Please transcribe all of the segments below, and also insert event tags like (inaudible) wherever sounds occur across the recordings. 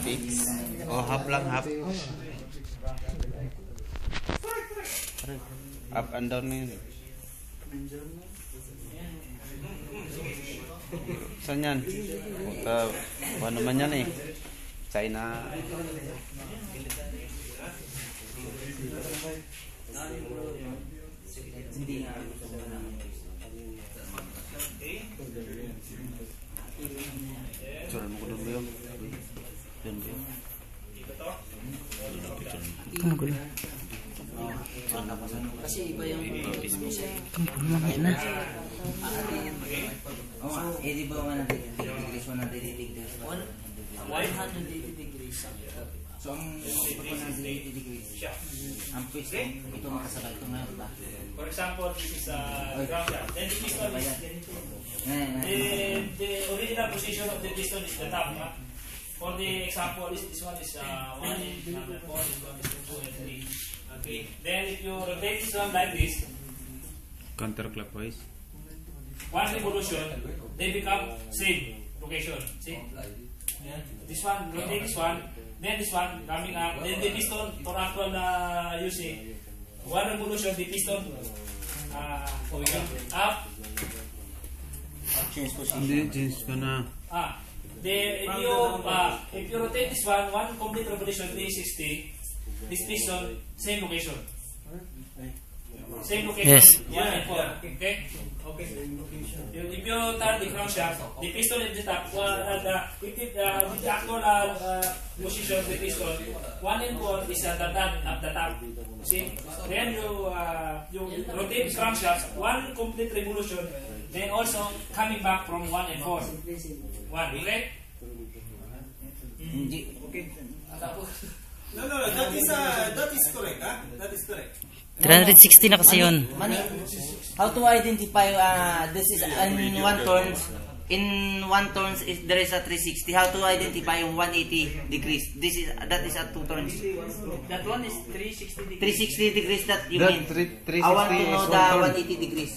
180. Oh, half lang, half. Up and down na yun. Saan yan? Puta, ano naman yan eh. China. Picture mo ko doon ba yun? Doon ba yun? Iba yung Kamu mamaya na. Eh di ba 180 degrees, 180 degrees? 180 degrees ang So ang pag 180 degrees, ang pwesto, ito makasabay ito ngayon ba? For example, this is a ground shaft. Then the piston is. Ngayon, The, original position of the piston is the top. Huh? For the example, is this one is uh, 1 and number 4, this one is 2 and 3. Okay. Then if you rotate this one like this, Counterclockwise. one revolution, they become same location. See? Yeah. This one, rotate this one, then this one coming up, then the piston for actual uh, using, one revolution, the piston uh, going up, change position. Hindi, change ko na. Ah, the, if you uh, if you rotate this one, one complete revolution 360, this piston same location. Same location. Yes. One and four. Okay. Okay. You- If you turn the crankshaft, the piston at the top, one, uh, the, with the, uh, with the actual uh, uh, position of the piston, one and four is at the top, at the top. See? Then you uh, you rotate the crankshaft, one complete revolution, then also coming back from one and four. One, okay? Hindi. No, no, no. That is uh, that is correct. Huh? That is correct. 360 na kasi yun. Mani, how to identify uh, this is in one turns in one turns is there is a 360 how to identify yung 180 degrees this is that is a two turns That one is 360 degrees. 360 degrees that you That mean three- 360 I want to know is the one turn. 180 degrees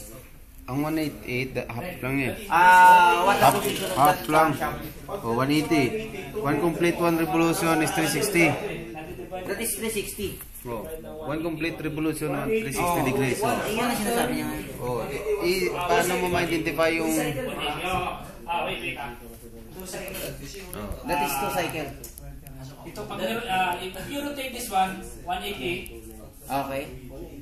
Ang 188, da- half lang eh. ah what the Half, half lang. crankshaft? O, 180. One complete, one revolution is 360. That is 360 O, one complete revolution na 360 Oh. degrees. O, Iyan ang sinasabi niya o i, i- paano mo ma-identify yung... Ah, wait, wait. ah. that is two cycle Ito pag uh, if you rotate this one, 180, okay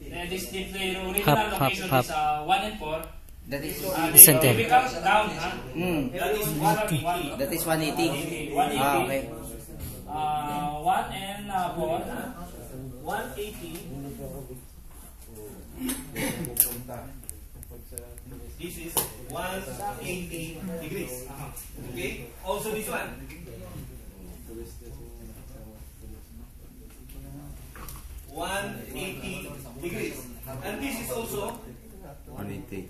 then this the, the original half, location half. is uh, 1 and 4. that is Uh, Center. they become down, ha? hmm That is 1, 1, that is 180 180. ah okay Uh, 1 and uh, 4. 180. This is 180 degrees. Okay. Also this one. One eighty degrees, and this is also 180. one eighty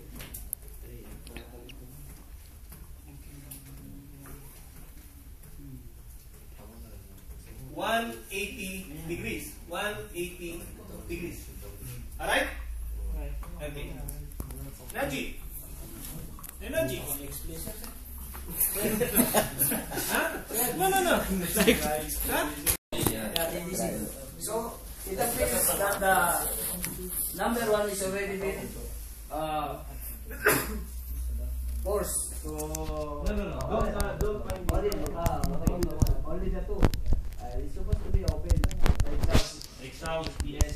degrees. One eighty degrees. Alright? Okay. Naji. Eh, Naji. huh? No, no, no. huh? So, it appears that the number one is already been uh, (coughs) forced. So, No, no, no. Don't, uh, don't find only, uh, only the two it's supposed to be open. Like south, like south yes.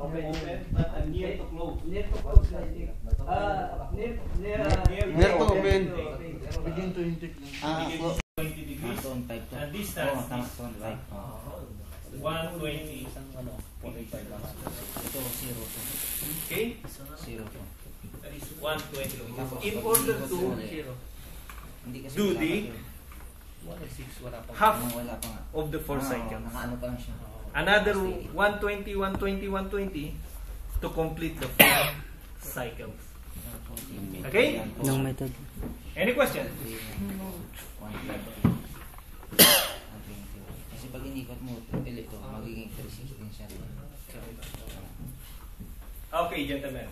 Open, open, but I'm near to close. Near to close, I think. Uh, near, near, uh, near, near to open. Begin to intake. Ah, close. 20 degrees. At this time, oh, tama to right. Oh. 120. Isang ano, 45 lang. Ito, 0. Okay? 0. That is 120. In order to do the 106, wala pa. Half wala pa of the four Ah, cycles. Pa siya. Another 120, 120, 120 to complete the four cycles. Okay? Yung method. Any question? Kasi pag inikot mo, ulit ito, magiging 316 siya. Okay, gentlemen.